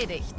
erledigt.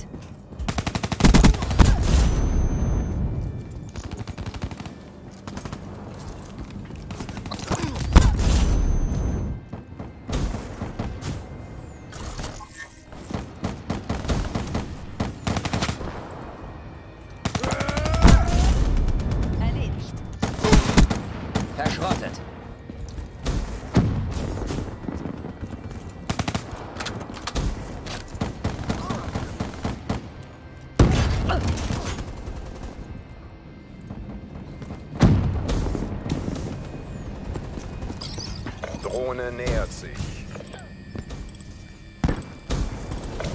Nähert sich.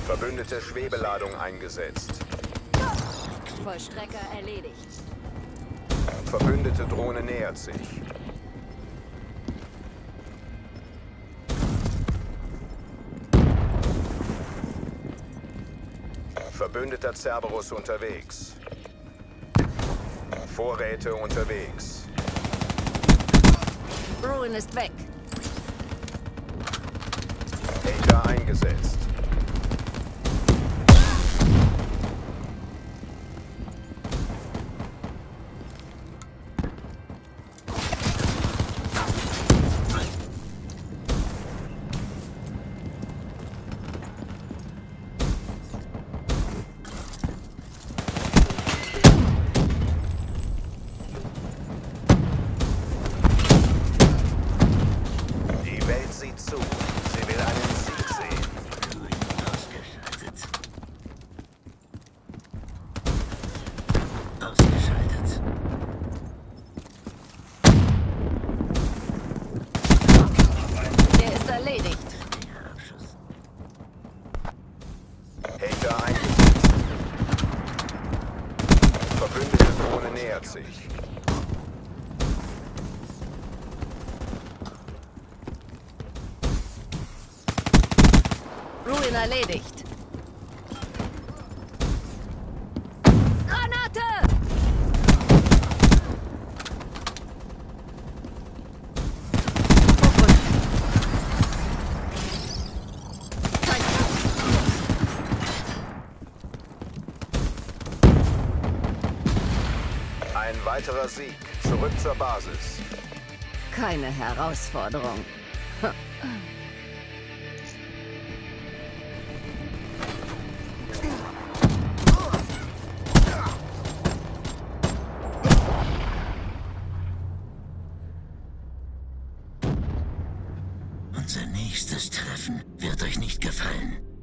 Verbündete Schwebeladung eingesetzt. Vollstrecker erledigt. Verbündete Drohne nähert sich. Verbündeter Cerberus unterwegs. Vorräte unterwegs. Ruin ist weg. Hater eingesetzt. Weiterer Sieg. Zurück zur Basis. Keine Herausforderung. Unser nächstes Treffen wird euch nicht gefallen.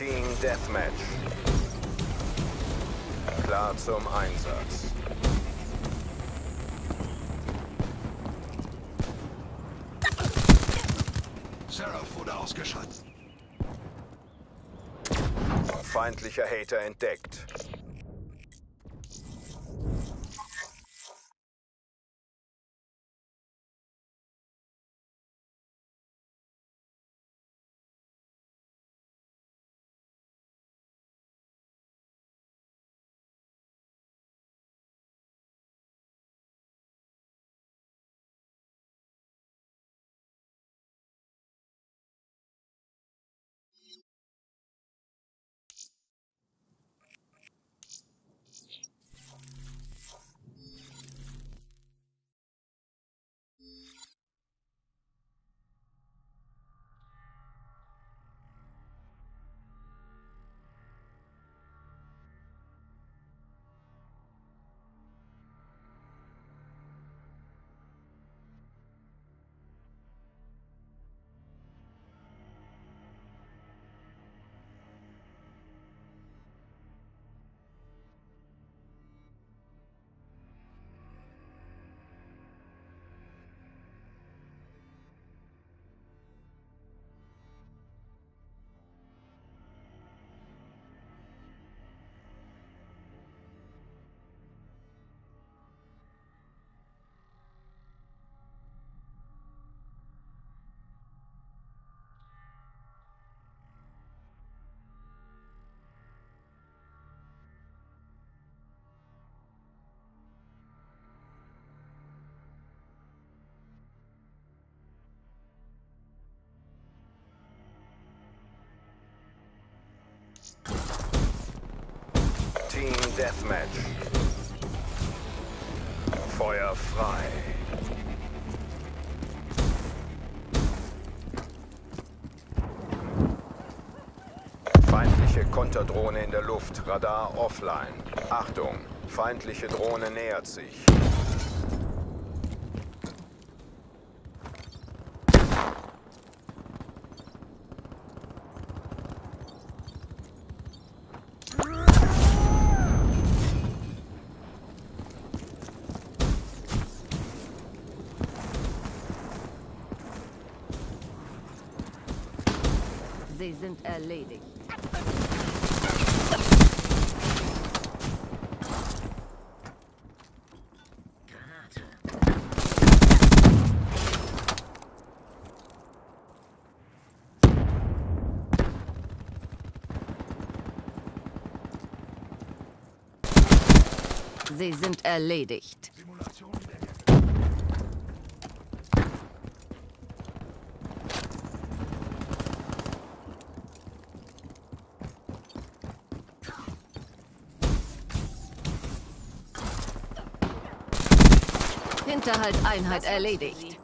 Team Deathmatch. Klar zum Einsatz. Seraph wurde ausgeschaltet. Feindlicher Hater entdeckt. Team Deathmatch. Feuer frei. Feindliche Konterdrohne in der Luft, Radar offline. Achtung, feindliche Drohne nähert sich. Sie sind erledigt. Sie sind erledigt. Simulation wieder Hinterhalt Einheit erledigt.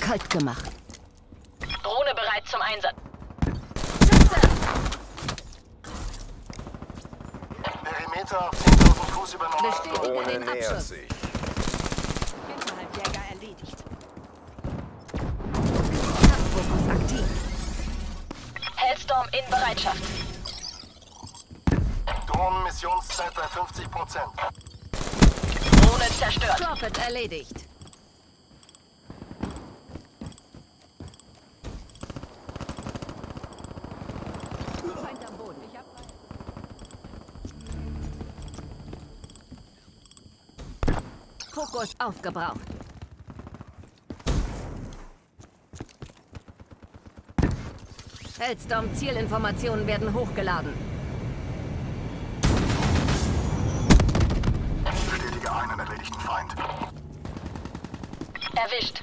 Kalt gemacht. Drohne bereit zum Einsatz. Perimeter auf 10.000 Fuß über. Bestätige Drohne nähert sich. Hinterhalbjäger erledigt. Fokus aktiv. Hellstorm in Bereitschaft. Drohnenmissionszeit bei 50 Prozent. Drohne zerstört. Prophet erledigt. Fokus aufgebraucht. Hellstorm Zielinformationen werden hochgeladen. Erwischt.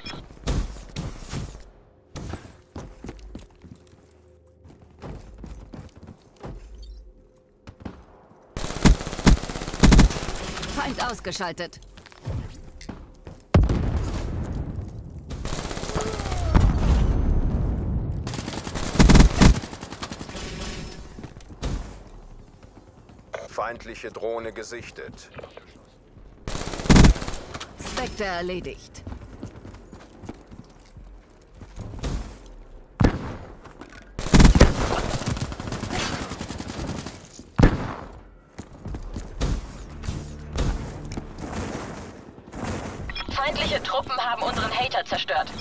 Feind ausgeschaltet. Feindliche Drohne gesichtet. Spectre erledigt. Feindliche Truppen haben unseren Hater zerstört.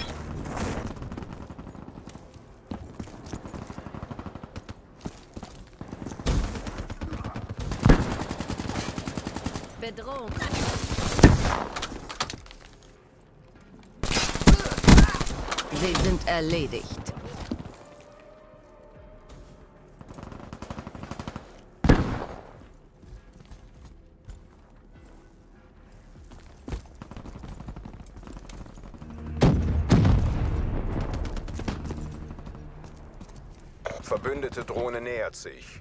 Bedrohung. Sie sind erledigt. Verbündete Drohne nähert sich.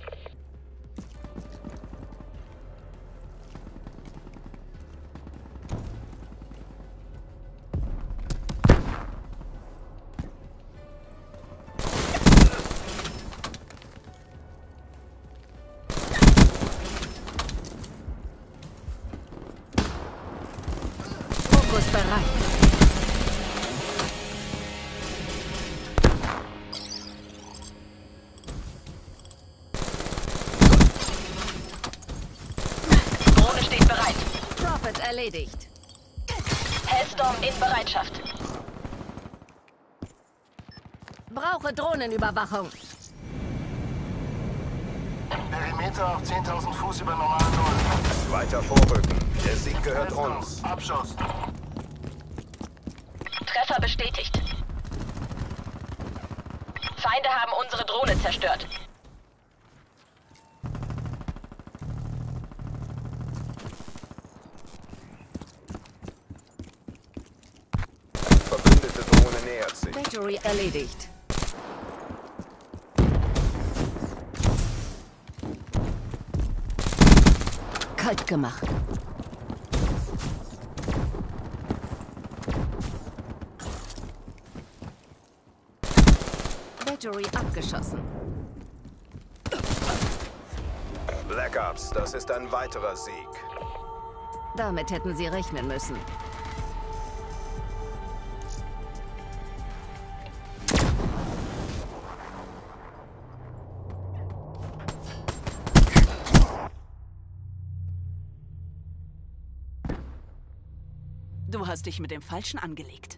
Erledigt. Hellstorm in Bereitschaft. Brauche Drohnenüberwachung. Perimeter auf 10.000 Fuß über normal Null. Weiter vorrücken. Der Sieg gehört uns. Abschuss. Treffer bestätigt. Feinde haben unsere Drohne zerstört. Verbündete Drohne Battery erledigt. Kalt gemacht. Battery abgeschossen. Black Ops, das ist ein weiterer Sieg. Damit hätten sie rechnen müssen. Dich mit dem Falschen angelegt.